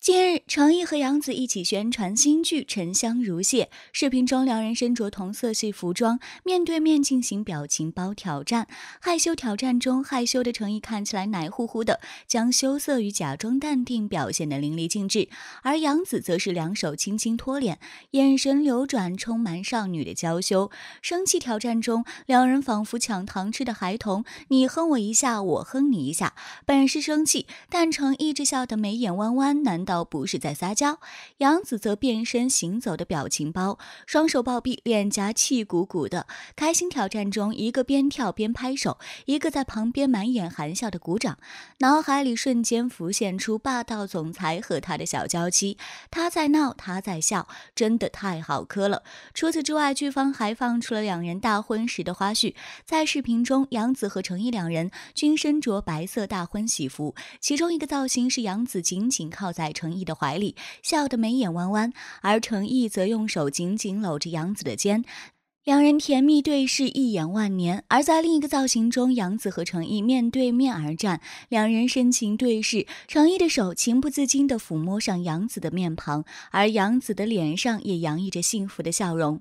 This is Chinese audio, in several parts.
近日，程毅和杨紫一起宣传新剧《沉香如屑》。视频中，两人身着同色系服装，面对面进行表情包挑战。害羞挑战中，害羞的程毅看起来奶乎乎的，将羞涩与假装淡定表现得淋漓尽致；而杨紫则是两手轻轻托脸，眼神流转，充满少女的娇羞。生气挑战中，两人仿佛抢糖吃的孩童，你哼我一下，我哼你一下。本是生气，但程一直笑得眉眼弯弯，难道？倒不是在撒娇，杨子则变身行走的表情包，双手抱臂，脸颊气鼓鼓的。开心挑战中，一个边跳边拍手，一个在旁边满眼含笑的鼓掌，脑海里瞬间浮现出霸道总裁和他的小娇妻，他在闹，他在笑，真的太好磕了。除此之外，剧方还放出了两人大婚时的花絮，在视频中，杨子和程毅两人均身着白色大婚喜服，其中一个造型是杨子紧紧靠在。成毅的怀里，笑得眉眼弯弯，而成毅则用手紧紧搂着杨子的肩，两人甜蜜对视，一眼万年。而在另一个造型中，杨子和成毅面对面而站，两人深情对视，成毅的手情不自禁地抚摸上杨子的面庞，而杨子的脸上也洋溢着幸福的笑容。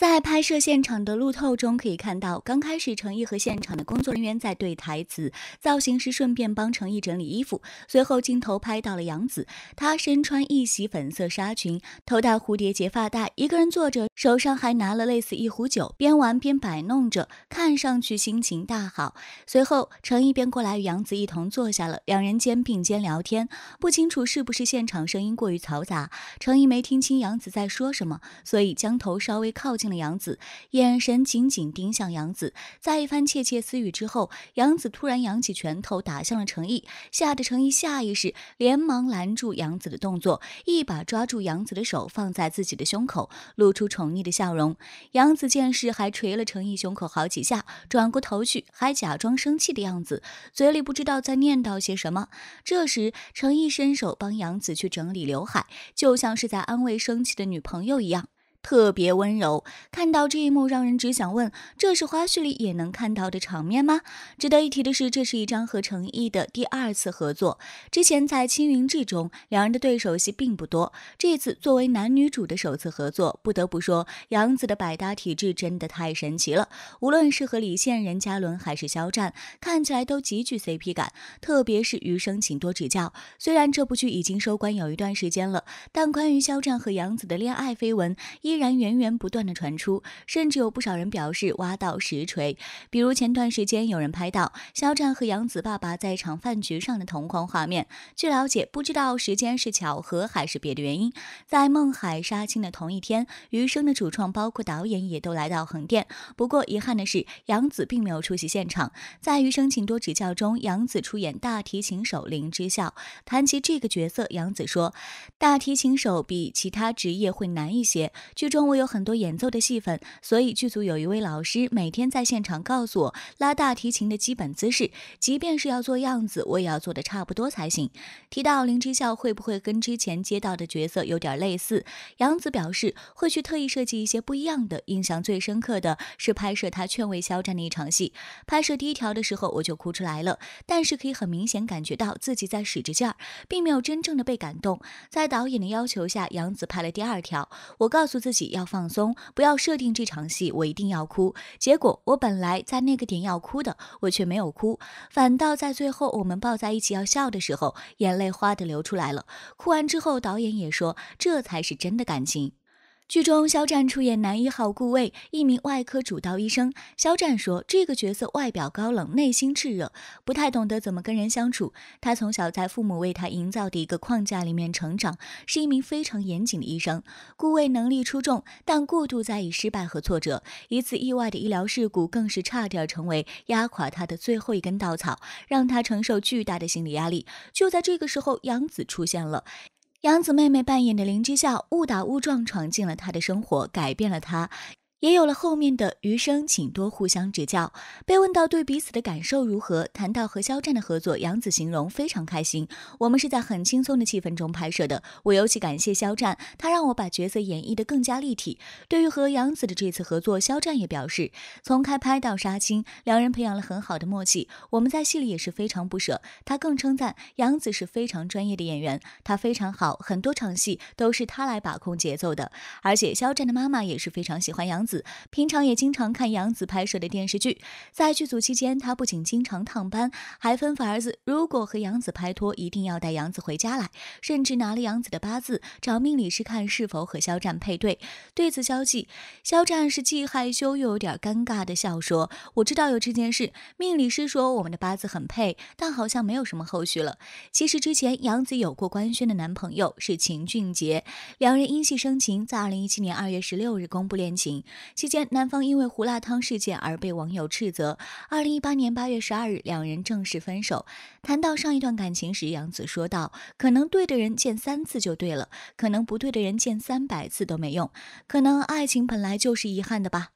在拍摄现场的路透中可以看到，刚开始程毅和现场的工作人员在对台词，造型师顺便帮程毅整理衣服。随后镜头拍到了杨紫，她身穿一袭粉色纱裙，头戴蝴蝶结发带，一个人坐着，手上还拿了类似一壶酒，边玩边摆弄着，看上去心情大好。随后程毅便过来与杨紫一同坐下了，两人肩并肩聊天，不清楚是不是现场声音过于嘈杂，程毅没听清杨紫在说什么，所以将头稍微靠近。杨子眼神紧紧盯向杨子，在一番窃窃私语之后，杨子突然扬起拳头打向了程毅，吓得程毅下意识连忙拦住杨子的动作，一把抓住杨子的手放在自己的胸口，露出宠溺的笑容。杨子见势还捶了程毅胸口好几下，转过头去还假装生气的样子，嘴里不知道在念叨些什么。这时程毅伸手帮杨子去整理刘海，就像是在安慰生气的女朋友一样。特别温柔，看到这一幕，让人只想问：这是花絮里也能看到的场面吗？值得一提的是，这是一张和成毅的第二次合作。之前在《青云志》中，两人的对手戏并不多。这次作为男女主的首次合作，不得不说，杨紫的百搭体质真的太神奇了。无论是和李现、任嘉伦，还是肖战，看起来都极具 CP 感。特别是余生，请多指教。虽然这部剧已经收官有一段时间了，但关于肖战和杨紫的恋爱绯闻，依依然源源不断的传出，甚至有不少人表示挖到实锤。比如前段时间有人拍到肖战和杨紫爸爸在一场饭局上的同框画面。据了解，不知道时间是巧合还是别的原因，在孟海杀青的同一天，余生的主创包括导演也都来到横店。不过遗憾的是，杨紫并没有出席现场。在余生请多指教中，杨紫出演大提琴手林之孝。谈起这个角色，杨紫说，大提琴手比其他职业会难一些。剧中我有很多演奏的戏份，所以剧组有一位老师每天在现场告诉我拉大提琴的基本姿势，即便是要做样子，我也要做的差不多才行。提到林之孝会不会跟之前接到的角色有点类似，杨紫表示会去特意设计一些不一样的。印象最深刻的是拍摄他劝慰肖战的一场戏，拍摄第一条的时候我就哭出来了，但是可以很明显感觉到自己在使着劲儿，并没有真正的被感动。在导演的要求下，杨紫拍了第二条，我告诉自。自己要放松，不要设定这场戏我一定要哭。结果我本来在那个点要哭的，我却没有哭，反倒在最后我们抱在一起要笑的时候，眼泪哗的流出来了。哭完之后，导演也说，这才是真的感情。剧中，肖战出演男一号顾魏，一名外科主刀医生。肖战说，这个角色外表高冷，内心炽热，不太懂得怎么跟人相处。他从小在父母为他营造的一个框架里面成长，是一名非常严谨的医生。顾魏能力出众，但过度在意失败和挫折。一次意外的医疗事故，更是差点成为压垮他的最后一根稻草，让他承受巨大的心理压力。就在这个时候，杨紫出现了。杨紫妹妹扮演的林之校误打误撞闯进了他的生活，改变了他。也有了后面的余生，请多互相指教。被问到对彼此的感受如何，谈到和肖战的合作，杨紫形容非常开心。我们是在很轻松的气氛中拍摄的，我尤其感谢肖战，他让我把角色演绎得更加立体。对于和杨紫的这次合作，肖战也表示，从开拍到杀青，两人培养了很好的默契。我们在戏里也是非常不舍。他更称赞杨紫是非常专业的演员，她非常好，很多场戏都是她来把控节奏的。而且肖战的妈妈也是非常喜欢杨紫。子平常也经常看杨紫拍摄的电视剧，在剧组期间，他不仅经常烫班，还吩咐儿子，如果和杨紫拍拖，一定要带杨紫回家来，甚至拿了杨紫的八字找命理师看是否和肖战配对。对此消息，肖战是既害羞又有点尴尬的笑说：“我知道有这件事，命理师说我们的八字很配，但好像没有什么后续了。”其实之前杨紫有过官宣的男朋友是秦俊杰，两人因戏生情，在二零一七年二月十六日公布恋情。期间，男方因为胡辣汤事件而被网友斥责。二零一八年八月十二日，两人正式分手。谈到上一段感情时，杨紫说道：“可能对的人见三次就对了，可能不对的人见三百次都没用。可能爱情本来就是遗憾的吧。”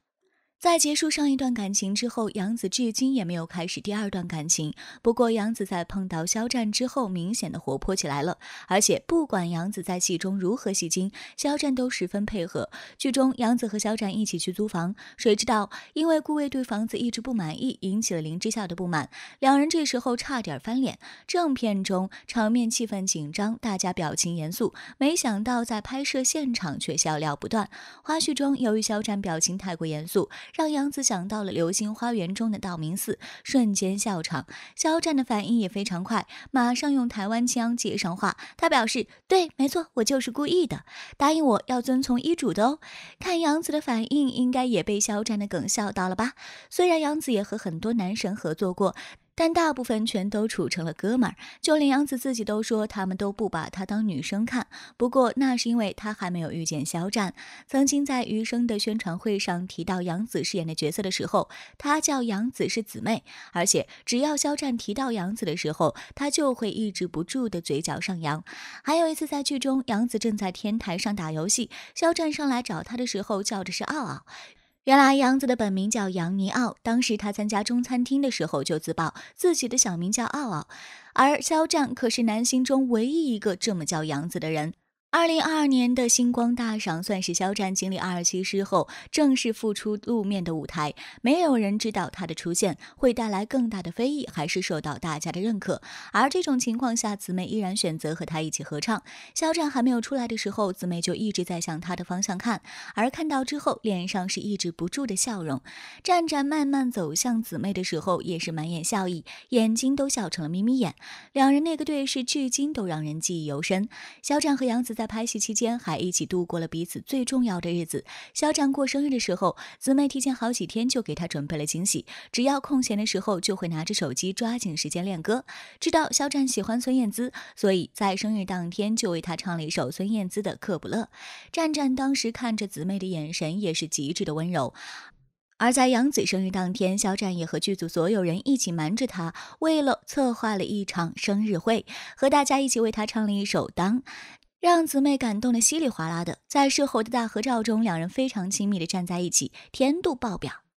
在结束上一段感情之后，杨紫至今也没有开始第二段感情。不过，杨紫在碰到肖战之后，明显的活泼起来了。而且，不管杨紫在戏中如何戏精，肖战都十分配合。剧中，杨紫和肖战一起去租房，谁知道因为顾魏对房子一直不满意，引起了林之夏的不满，两人这时候差点翻脸。正片中场面气氛紧张，大家表情严肃，没想到在拍摄现场却笑料不断。花絮中，由于肖战表情太过严肃。让杨紫想到了《流星花园》中的道明寺，瞬间笑场。肖战的反应也非常快，马上用台湾腔接上话。他表示：“对，没错，我就是故意的，答应我要遵从医嘱的哦。”看杨紫的反应，应该也被肖战的梗笑到了吧？虽然杨紫也和很多男神合作过。但大部分全都处成了哥们儿，就连杨紫自己都说他们都不把她当女生看。不过那是因为她还没有遇见肖战。曾经在余生的宣传会上提到杨紫饰演的角色的时候，她叫杨紫是姊妹，而且只要肖战提到杨紫的时候，她就会抑制不住的嘴角上扬。还有一次在剧中，杨紫正在天台上打游戏，肖战上来找她的时候叫的是奥奥。原来杨子的本名叫杨尼奥，当时他参加中餐厅的时候就自曝自己的小名叫奥奥，而肖战可是男星中唯一一个这么叫杨子的人。二零二二年的星光大赏算是肖战经历二期之后正式复出露面的舞台。没有人知道他的出现会带来更大的非议，还是受到大家的认可。而这种情况下，姊妹依然选择和他一起合唱。肖战还没有出来的时候，姊妹就一直在向他的方向看，而看到之后，脸上是抑制不住的笑容。战战慢慢走向姊妹的时候，也是满眼笑意，眼睛都笑成了眯眯眼。两人那个对视，至今都让人记忆犹深。肖战和杨紫在在。拍戏期间还一起度过了彼此最重要的日子。肖战过生日的时候，姊妹提前好几天就给他准备了惊喜，只要空闲的时候就会拿着手机抓紧时间练歌。知道肖战喜欢孙燕姿，所以在生日当天就为他唱了一首孙燕姿的《克卜勒》。战战当时看着姊妹的眼神也是极致的温柔。而在杨紫生日当天，肖战也和剧组所有人一起瞒着她，为了策划了一场生日会，和大家一起为她唱了一首《当》。让姊妹感动的稀里哗啦的，在事后的大合照中，两人非常亲密的站在一起，甜度爆表。